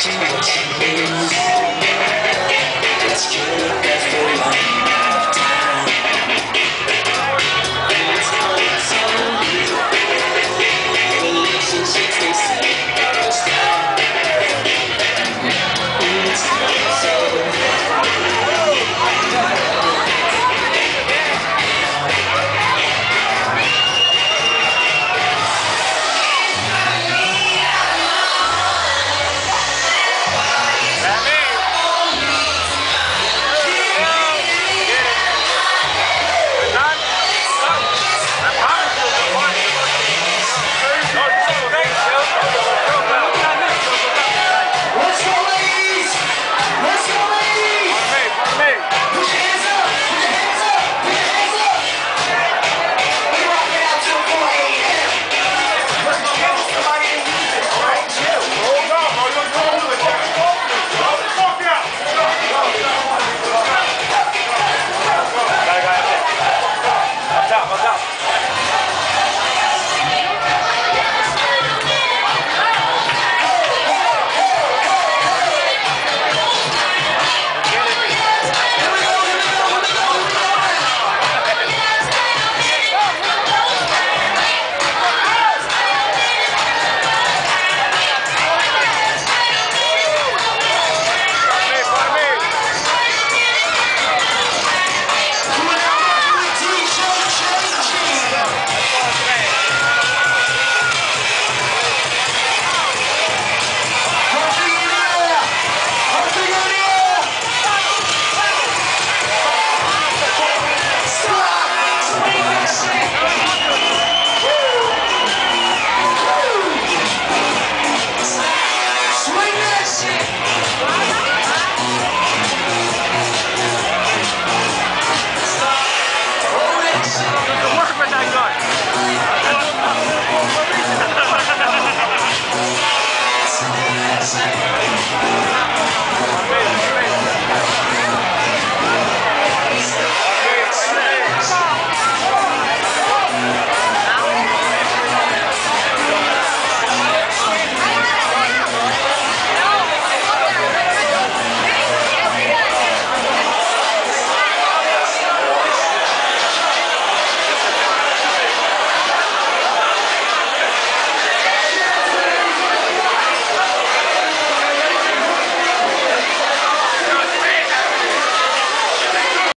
经过几。